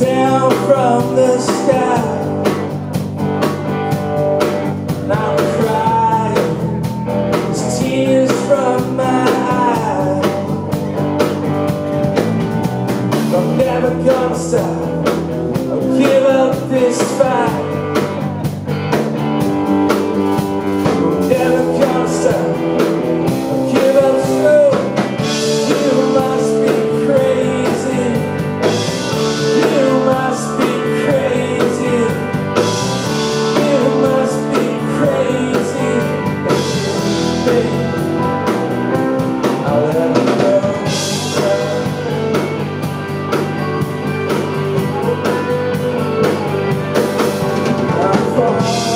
down from the sky. And I'm crying, there's tears from my eyes. I'm never gonna stop. I'll give up this Oh.